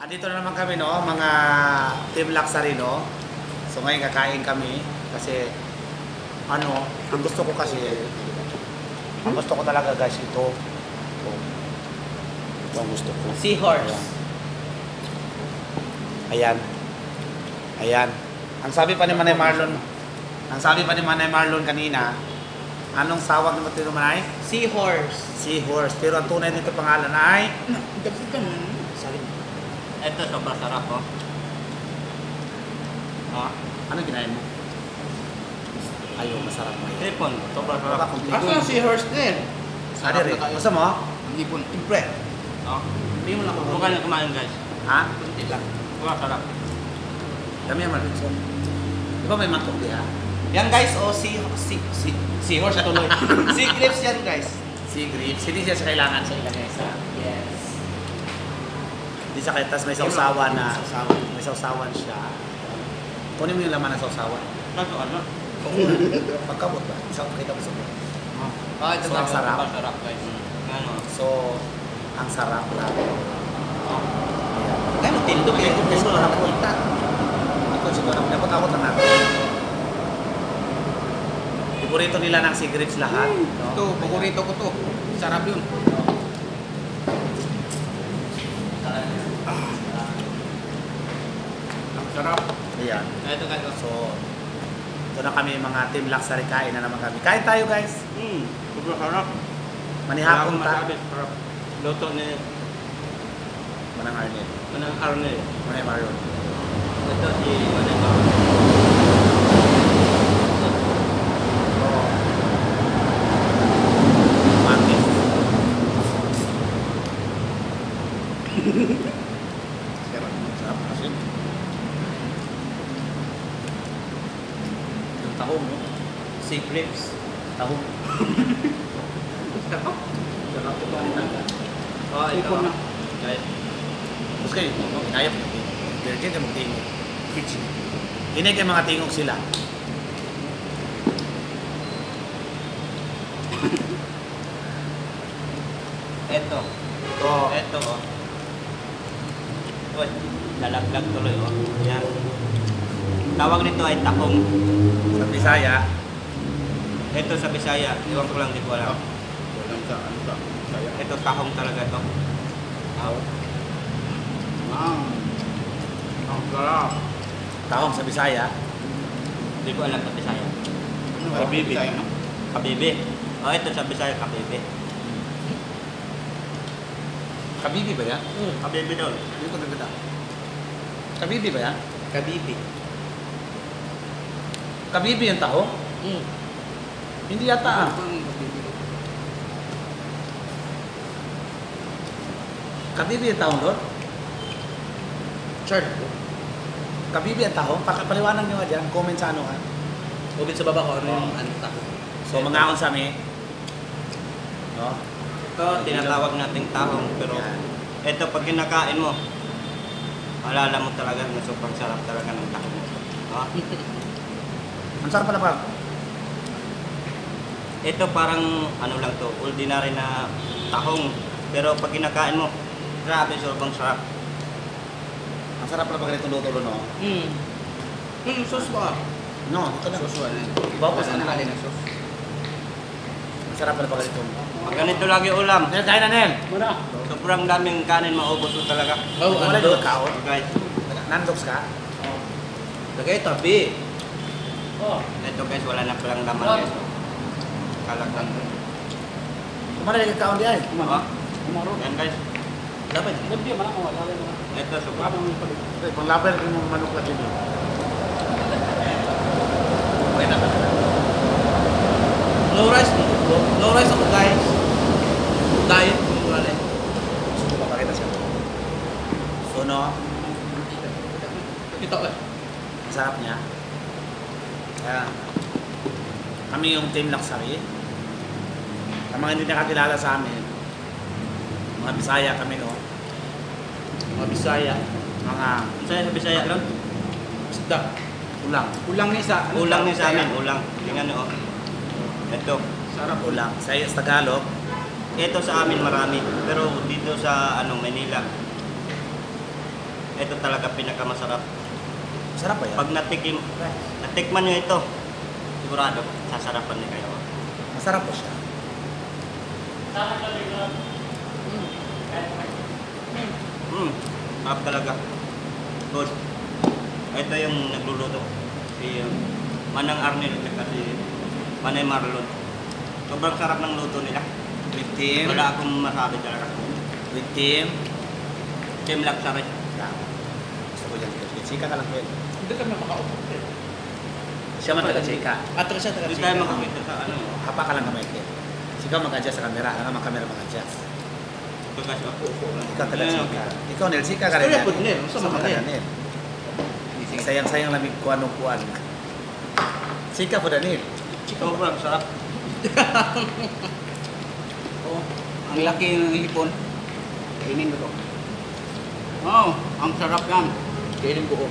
Andito na naman kami, no? Mga Team Luxury, no? So ngayon kakain kami kasi ano, ang gusto ko kasi ang gusto ko talaga guys ito. Ito. Ito ang gusto ko. Seahorse. Ayan. Ayan. Ang sabi pa ni Manay Marlon, ang sabi pa ni Manay Marlon kanina, anong sawag ng Matino Manay? Seahorse. Seahorse. Pero ang tunay nito pangalan ay sabi Ito sobrang sarap oh. Ah, ano ginahin mo? Ayaw, masarap mo tripon. Sobrang sarap. Ako yung seahorse din. Adi rin. Gusto mo? Hindi po, impre. Oh. Hindi mo lang ako. Huwag ka na kumain guys. Ha? Kunti lang. Sobrang sarap. Dami naman Di ba may mantok diha? Yan guys, oh, si, si, si, seahorse tuloy. sea grapes yan guys. Si grapes. Hindi siya sa kailangan sa ilagay sa... Yes. Hindi kaya, tas may sausawan na... Sausawan. May sausawan siya. Kunin mo yung laman ng sausawan. Kaso ano? Pagkabot ba? Isang kita mo sa buhay. Ah, ito So, ang sarap. Sobrang sarap guys. Ano? So, ang sarap na. Ano, tindog eh. Gusto ko na punta. Ito siguro. Napot-awot lang natin. Paborito nila ng grapes lahat. no? Ito, paborito ko to. Sarap yun. Sarap. Ayan. Ito guys. oh. So, ito na kami mga team luxury kain na naman kami. Kain tayo guys. Hmm, sobrang sarap. Manihapon ta. sarap. Luto ni Manang Arnel. Manang Arnel. Manay Maron. Ito si Manang Arnel. Martin. Sarap. Sarap kasi. Yung tahong, no? Sea grapes. Tahong. Sarap. Sarap ito ang nangga. Oh, ito. Ipon na. Guys. Tapos Inayap mo. Virgin ka magtingog. Hindi kayo mga tingog sila. Ito. Ito. Ito oh. Uy, lalaglag tuloy oh. Yan. Tawag nito ay takong. Sa Bisaya. Ito sa Bisaya, iwan ko lang di ko alam. Walang sa ano sa saya. Ito takong talaga to. Ah, Ah. Ang sarap. Tahong sa Bisaya. Di ko alam sa Bisaya. Ano, Kabibi. Bisaya, no? Kabibi. Oh, ito sa Bisaya, kabibi. Kabibi ba yan? Hmm, kabibi daw. Hindi ko naganda. Kabibi ba yan? Kabibi. Kabibi yung tahong? Hmm. Hindi yata ah. Kabibi? Kabibi yung tahong doon? Chard. Kabibi ang tahong? Pakapaliwanag nyo nga dyan. Comment sa ano ha. Ubit sa baba ko, ano yung ano tako? So mga sa mi. No? Ito, tinatawag nating tahong. Pero Yan. ito, pag kinakain mo, malala mo talaga na sobrang sarap talaga ng tahong. Ah, Ang sarap pala pa. ito parang ano lang to, ordinary na tahong. Pero pag kinakain mo, grabe sobrang sarap. Ang sarap pala pag luto no? Hmm. Hmm, sauce ba? No, ito na. Sauce wala. Bawas Wala na na. Ang sarap pala pag ganito. Pag ganito lagi ulam, Nel, kain na Nel. Muna. sobrang daming kanin maubos mo talaga. Oh, Wala ano? yung kaon. Guys, Nandox ka? Lagay tabi. Oh. ito guys, wala na palang laman guys. Kalagdan ko. Kumana yung kaon di ay. Ah, yan guys. Dapat. Hindi, malaki mo. Wala mo. Ito, sobrang Okay, pang laban rin yung manok na dito. Okay na. No rice. No rice ako guys. Diet. Wala. Gusto ko papakita siya. So no, Ito ka. ang sarap niya. Kaya, kami yung team Luxury. Ang mga hindi nakakilala sa amin, mga Bisaya kami no, Mga Bisaya. mga Saya sa Bisaya lang. Isda. ulang, Ulang ni sa. ano Ulang ni sa amin, Bisaya? ulang. Tingnan nyo. oh. Ito. Sarap. ulang. Sa sa Tagalog, Ito sa amin marami. Pero dito sa ano Manila, ito talaga pinakamasarap. Sarap ba yan? Pag natikim, natikman nyo ito, sigurado, sasarapan niyo kayo. Masarap po siya. Hmm, sarap talaga. Good. Ito yung nagluluto. Si um, Manang Arnel at si Manay Marlon. Sobrang sarap ng luto nila. With team. Wala akong masabi talaga. With team. Team Luxury. Yan. Gusto ko yan. Chika ka lang yan. Hindi kami makaupo. Siya man taga chika. At rin siya taga Hindi tayo makakita sa ano. Hapa ka lang kamay. Sigaw mag-adjust sa camera. Ano mang camera mag-adjust. Kasi ako. Ikaw taga Ayan, chika. Ikaw Nel, chika ka. Istorya yan. po, Nel. Sa mga taga Nel. Sayang-sayang lamig kuan ng kuan. Chika po Daniel. Sobrang sarap. Oh, ang laki ng hipon. Kainin ko. Oh, ang sarap yan. Kainin ko.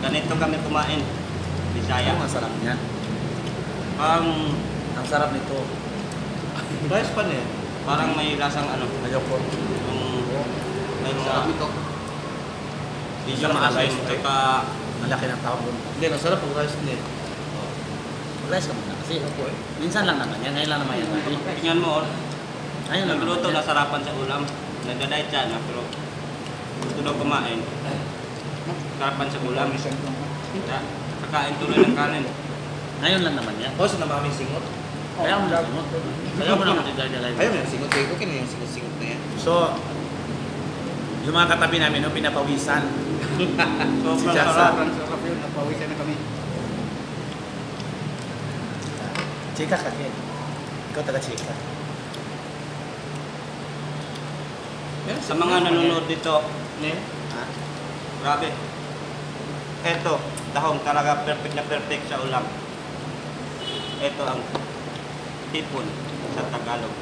Ganito kami kumain. Bisaya. Ang sarap niyan? Parang, Ang sarap nito. Rice pan eh. Parang may lasang ano. Ayoko. Yung, may mga, Sa mga maasim. rice, Kaya, Ang laki ng doon. Hindi, masarap ang rice niya. Mag-rice ka muna kasi. Ako eh. Minsan lang naman yan. Ngayon lang naman yan. tingnan mo, oh. Ayun lang Nagluto, nasarapan sa ulam. Nagdadayt siya na, pero gusto daw kumain. Sarapan sa ulam. Kaya, kakain tuloy ng kanin. Ngayon lang naman yan. Oh, sa namaming singot. Kaya mo lang. Kaya mo lang magdadalay. Ayaw na yung singot. Kaya okay na yung singot-singot na yan. So, yung mga katabi namin, no, pinapawisan. Sobrang Si Jasa. sarap. Sobrang sarap yun. Napawisan na kami. Chika ka, Ken. Ikaw taga chika. Sa mga nanonood dito, Ne? Ha? grabe. Eto, tahong talaga perfect na perfect sa ulam. Ito ang tipon sa Tagalog.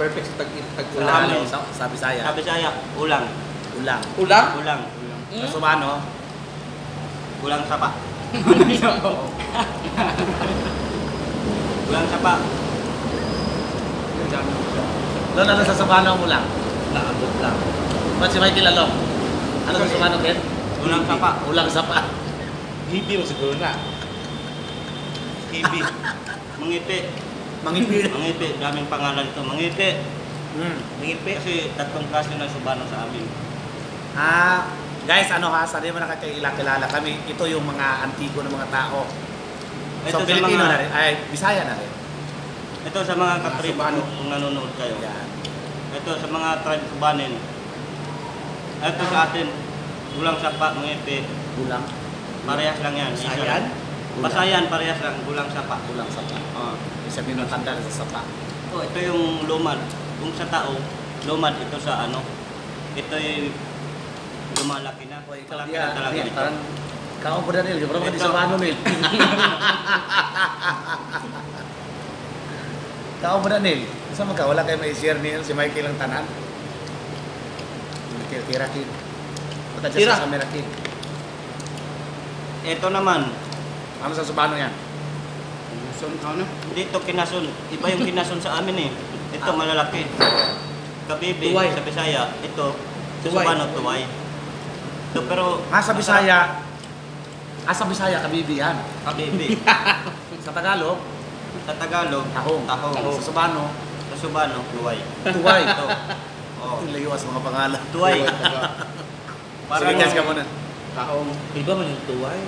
Perfect sa tag tag ulam. Ano, sa, sa Bisaya. Sabi saya, ulang. Ulang. Ulam? Ulang. Sa Subano, Ulang sapa. Ulang sapa. Lalo ano sa Subano ang ulang. Naabot lang. Ba't si Michael Along? Ano sa Subano, Ken? Ulang sapa. Ulang sapa. Hibi mo siguro na. Hibi. Mangiti. Mangipil. Mangiti. Daming pangalan ito. Mangiti. Hmm. Mangipi. Kasi tatlong klase ng subano sa amin. Ah, guys, ano ha, sa di mo nakakilala kami, ito yung mga antigo ng mga tao. Ito So, Pilipino mga- na rin, ay, Bisaya na rin. Ito sa mga katrip Subano. kung nanonood kayo. Yan. Ito sa mga tribe subanin. Ito sa atin. Ulang sapa, mangiti. Ulang. Parehas lang yan. Isa Sayan? Pasayan, parehas lang. Gulang sapa. Ulang sapa. Oh. Isa binutanda sa sapa. Oh, ito yung lumad. Kung sa tao, lumad ito sa ano. Ito yung lumalaki na. O, ikaw Malaki na talaga ito. parang kao po Daniel, parang hindi sa ano Nil. kao po Daniel, isa man ka, wala kayo may share niyo, si Michael ang tanan. Michael, tira kid. Punta dyan Tira. sa camera kid. Ito naman, Ano sa subano yan? Son, ano? dito kinasun. Iba yung kinasun sa amin eh. Ito Ah. malalaki. Kabibi Tuway. sa Bisaya. Ito, sa Tuway. Subano, tuway. Ito pero... Ah, sa Bisaya, ah, sa Bisaya, kabibi yan. Kabibi. Sa Tagalog, sa Tagalog, tahong. tahong. Sa Subano, Sa Subano, tuway. tuway. Ito. Oh. Ito layuas mga pangalan. Tuway. Sige Parang guys, kamo na. Taong. Iba man yung tuway.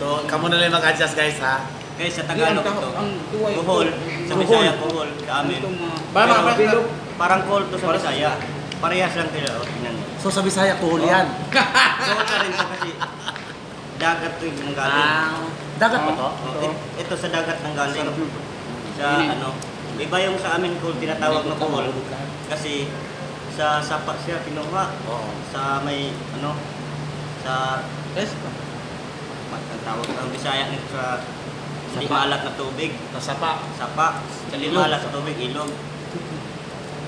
So, kamo na lang mag-adjust guys ha. Guys, sa Tagalog ito. Kuhol. Sa. Bisaya, kuhol. Sa amin. Parang bilog. Parang kuhol to sa Bisaya. Parehas lang sila. O, tingnan mo. So sa Bisaya, tuhol yan. Kuhol na rin to kasi dagat to yung galing. Ah, dagat pa to? Oh, it- ito sa dagat ng galing. Sa ano. Iba yung sa amin kung tinatawag na kuhol. Kasi sa sapa siya kinuha. Oo. Sa may ano. Sa Yes. Ang tawag ang Bisaya nito sa hindi maalat na tubig. Sa sapa. Sapa. Hindi maalat sa tubig, ilog.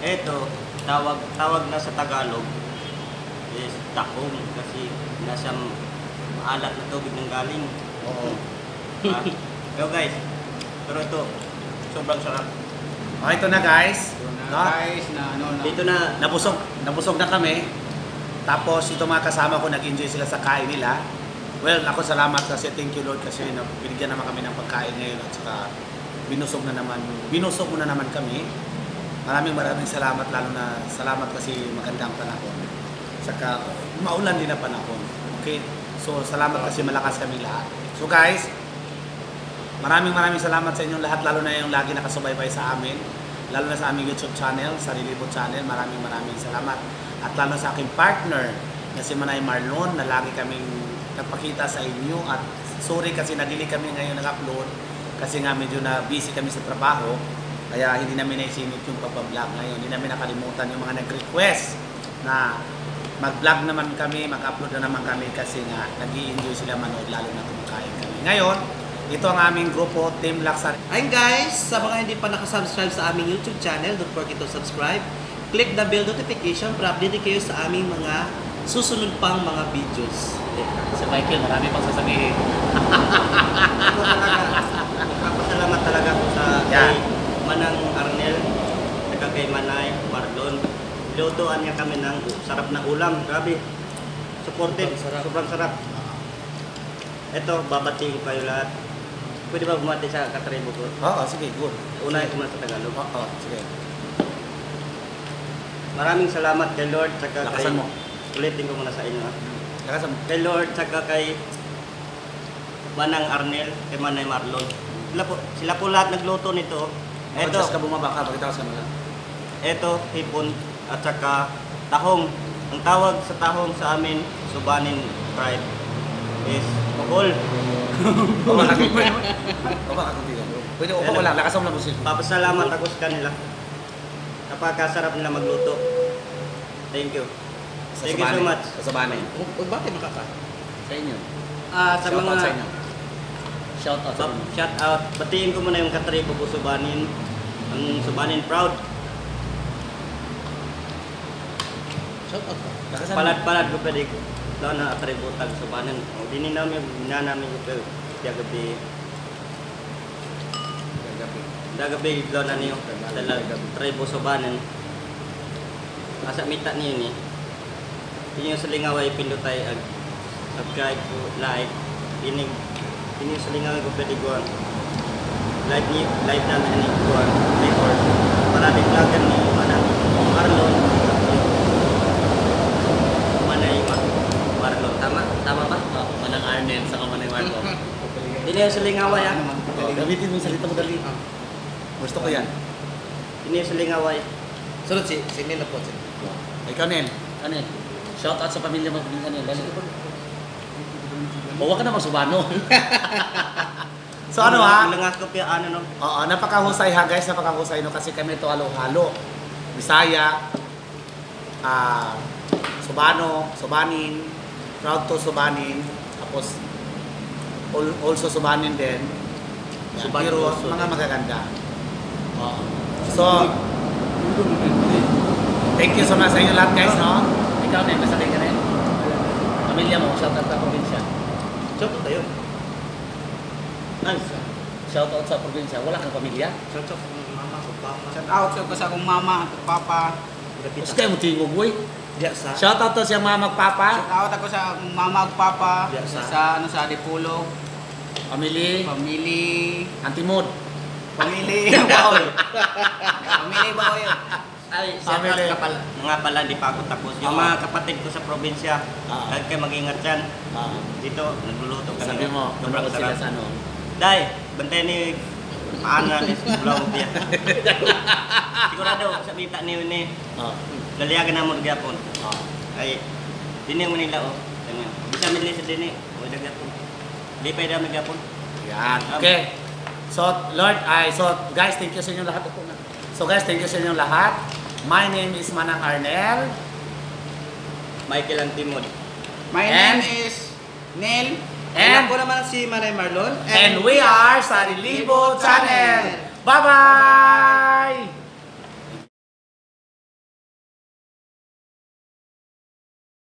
Ito, tawag tawag na sa Tagalog is takong kasi nasa maalat na tubig ng galing. Oo. Ah, Pero guys, pero ito, sobrang sarap. Okay, ito na guys. Ito na, No? guys, na ano na. Dito na, Nabusog, nabusog na kami. Tapos itong mga kasama ko, nag-enjoy sila sa kain nila. Well, ako salamat kasi thank you Lord kasi no, binigyan naman kami ng pagkain ngayon at saka binusog na naman, binusog mo na naman kami. Maraming maraming salamat lalo na salamat kasi magandang panahon. Saka maulan din na panahon. Okay? So salamat kasi malakas kami lahat. So guys, maraming maraming salamat sa inyong lahat lalo na yung lagi nakasubaybay sa amin. Lalo na sa aming YouTube channel, sa Lilibot channel. Maraming maraming salamat. At lalo sa aking partner na si Manay Marlon na lagi kaming nagpakita sa inyo at sorry kasi nadili kami ngayon nag-upload kasi nga medyo na busy kami sa trabaho kaya hindi namin naisingit yung pag-vlog ngayon. Hindi namin nakalimutan yung mga nag-request na mag-vlog naman kami, mag-upload na naman kami kasi nga nag enjoy sila manood lalo na kumakain kami. Ngayon, ito ang aming grupo, Team Laksa. Ayun guys, sa mga hindi pa nakasubscribe sa aming YouTube channel, don't forget to subscribe. Click the bell notification para update kayo sa aming mga susunod pang mga videos. Si Michael, marami pang sasabihin. Ako talaga, nagpapasalamat talaga ako sa Yan. kay Manang Arnel, saka kay Manay Marlon. Lutuan niya kami ng sarap na ulam. Grabe. Supportive. Sobrang sarap. Sobrang sarap. Ito, babatiin ko kayo lahat. Pwede ba bumati sa katribo ko? Oo, sige, good. Ko muna sa Tagalog. Oo, sige. Maraming salamat kay Lord, saka kay... Lakasan mo. Ulitin ko muna sa inyo. ha. Lakasan mo. Kay Lord, saka kay Manang Arnel, kay Manay Marlon. Sila po, sila po lahat nagluto nito. Ito. Ito, ka bumaba ka, pakita ko sa mga. ito, hipon, at saka tahong. Ang tawag sa tahong sa amin, Subanin tribe, is Bukol. O baka kunti. O baka kunti lang. Pwede upo ko lang, lakasan mo lang busin. Papasalamat ako sa kanila. Napakasarap nila magluto. Thank you. Thank you so much. Sa sabanay. Huwag ba tayo makaka? Sa inyo. Ah, sa Shout mga out sa inyo. Shout out sa inyo. shout out. Batiin ko muna yung katribo ko Subanin. Ang Subanin proud. Shout out ka. Palad-palad ko pwede ko. Doon na katribo tag Subanin. O dinin namin, bina namin ko pero tiya gabi. Dagabi doon na niyo. Dala tribo Subanin. Asa mita niyo ni. Inyo sa lingaway pindutay ag subscribe ko like inig inyo sa lingaway ko pwede ko ang like ni like na ni ko ang record para di vlogan ni Manang Marlon Manay Ma- Marlon tama tama ba Oh, Manang Arnel sa Kamanay Marco. Dini sa lingaway ah Oh, Gamitin mo salita mo dali. Gusto ko yan. Dini sa lingaway Sunod si, si Nila po. Si. Nen. Ano eh? Shout out sa pamilya mo. Ano eh? Dali. Huwag ka na magsubano. So ano ha? Langas ko pia ano no Oo, napakahusay ha guys, napakahusay no kasi kami ito halo-halo. Bisaya, ah, Subano, Subanin, proud to Subanin, tapos al- also Subanin din. Yan, Subanin pero also. mga magaganda. Oo. So, thank you so much sa inyo lahat guys, no? Ikaw na, masakay ka rin. Pamilya mo, shout out sa probinsya. Shout out tayo. ay Shout out sa probinsya. Wala kang pamilya? Shout out sa mama, sa papa. Shout out sa sa akong mama at papa. Tapos kayo mo tingog, boy. Diya sa. Shout out to siyang mama, papa, out ako sa mama at papa. Yeah, sa- sa ano sa Dipulog. family, Family. antimod. Family. Baoy. Family Baoy. Ay Family. ka pala nga pala di pa ako tapos yung Oo. mga kapatid ko sa probinsya Ah. kaya kayo mag-ingat dyan Ah, dito nagluluto ka sabi mo, sobrang sarap sa ano. Dai, bantay ni Ana ni Bulaw dia. Sigurado sa bita ni ni Oh. laliyagan na mo gyapon. Oh. Ay dini mo nila oh. Bisa mi sa dini. O gyapon. Di pa dami gyapon. Yan. Okay. So, Lord, ay, so guys, thank you sa inyo lahat. So guys, thank you sa inyo lahat. My name is Manang Arnel. Michael Antimod. My And- name is Neil. And And, ako naman si Manay Marlon. and we are sa Relibo Channel. Bye-bye!